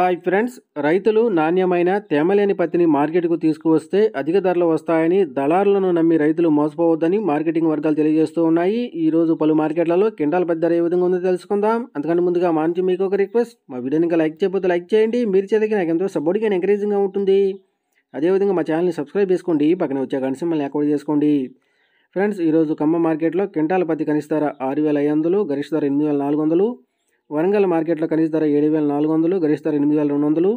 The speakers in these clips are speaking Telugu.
హాయ్ ఫ్రెండ్స్ రైతులు నాణ్యమైన తేమలేని పత్తిని మార్కెట్కు తీసుకువస్తే అధిక ధరలు వస్తాయని దళారులను నమ్మి రైతులు మోసపోవద్దని మార్కెటింగ్ వర్గాలు తెలియజేస్తూ ఉన్నాయి. ఈరోజు పలు మార్కెట్లలో కింటాల పత్తి ధర ఏ విధంగా ఉందో తెలుసుకుందాం. అంతకంటే ముందుగా మా నుంచి మీకు ఒక రిక్వెస్ట్ మా వీడియోని ఇంకా లైక్ చేయకపోతే లైక్ చేయండి. మీరు చేతికి నాకు ఎంతో సపోర్ట్గా ఎంకరేజింగ్గా ఉంటుంది. అదేవిధంగా మా ఛానల్ని సబ్స్క్రైబ్ చేసుకోండి పక్కన వచ్చే గంట సింబల్ని యాక్టివేట్ చేసుకోండి. ఫ్రెండ్స్ ఈరోజు కమ్మ మార్కెట్లో కింటాల పత్తి కనిష్ట ధర ఆరు వేల ఐదు వందలు గరిష్ట ధర ఎనిమిది వేల నాలుగు వందలు వరంగల్ మార్కెట్లో కనీస ధర ఏడు వేల నాలుగు వందలు గరిష్ట ధర ఎనిమిది వేల రెండు వందలు.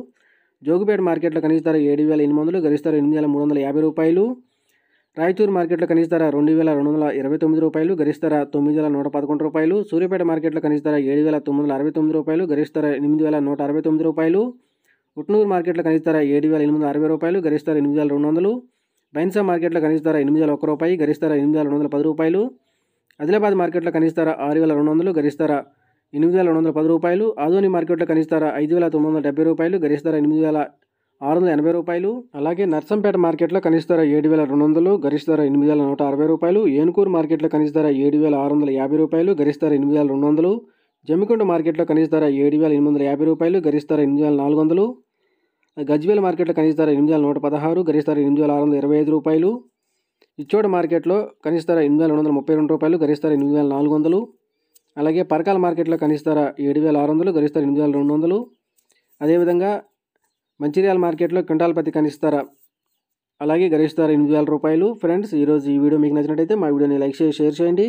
జోగుపేట మార్కెట్లో కనీస ధర ఏడు వేల ఎనిమిది వందలు గరిష్ట ధర ఎనిమిది వేల మూడు వందల యాభై రూపాయలు. రాయచూరు మార్కెట్లో కనీస ధర రెండు వేల రెండు వందల ఇరవై తొమ్మిది రూపాయలు గరిష్ట ధర తొమ్మిది వేల నూట పదకొండు రూపాయలు. సూర్యాపేట మార్కెట్లో కనీస ధర ఏడు వేల తొమ్మిది వందల అరవై తొమ్మిది రూపాయలు గరిష్ట ధర ఎనిమిది వేల నూట అరవై తొమ్మిది రూపాయలు. ఉట్నూరు మార్కెట్లో కనీస ధర ఏడు వేల ఎనిమిది వందల అరవై రూపాయలు గరిష్ట ధర ఎనిమిది వేల రెండు వందలు. బైన్సా మార్కెట్లో కనీస ధర ఎనిమిది వేల ఒక్క రూపాయి గరిష్ట ధర ఎనిమిది వేల రెండు వందల పది రూపాయలు. ఆదిలాబాద్ మార్కెట్లో కనీస ధర ఆరు వేల రెండు వందలు గరిష్ట ధర ఎనిమిది వేల రెండు వందల పది రూపాయలు ఆదోని మార్కెట్లో కనిష్ట ధర ఐదు వేల తొమ్మిది వందల డెబ్బై రూపాయలు గరిష్ట ధర ఎనిమిది వేల ఆరు వందల ఎనభై రూపాయలు. అలాగే నర్సంపేట మార్కెట్లో కనిష్ట ధర ఏడు వేల రెండు వందలు గరిష్ట ధర ఎనిమిది వేల నూట అరవై రూపాయలు. ఏనుకూరు మార్కెట్లో కనిష్ట ధర ఏడు వేల ఆరు వందల యాభై రూపాయలు గరిష్ట ధర ఎనిమిది వేల రెండు వందలు. జమ్మికుంట మార్కెట్లో కనిష్ట ధర ఏడు వేల ఎనిమిది వందల యాభై రూపాయలు గరిష్ట ధర ఎనిమిది వేల నాలుగు వందలు. గజ్వేల్ మార్కెట్లో కనిష్ట ధర ఎనిమిది వేల నూట పదహారు గరిష్ట ధర ఎనిమిది వేల ఆరు వందల ఇరవై ఐదు రూపాయలు. ఇచ్చోడ మార్కెట్లో కనిష్ట ధర ఎనిమిది వేల రెండు వందల ముప్పై రెండు రూపాయలు గరిష్ట ధర ఎనిమిది వేల నాలుగు వందలు. అలాగే పరకాల మార్కెట్లో కనిష్ట ధర ఏడు వేల ఆరు వందలు గరిష్ట ఎనిమిది వేల రెండు వందలు. అదేవిధంగా మంచిర్యాల మార్కెట్లో క్వింటాల్ పత్తి ధర అలాగే గరిష్ట ధర ఎనిమిది వేల రూపాయలు. ఫ్రెండ్స్ ఈరోజు ఈ వీడియో మీకు నచ్చినట్టయితే మా వీడియోని లైక్ చేసి షేర్ చేయండి.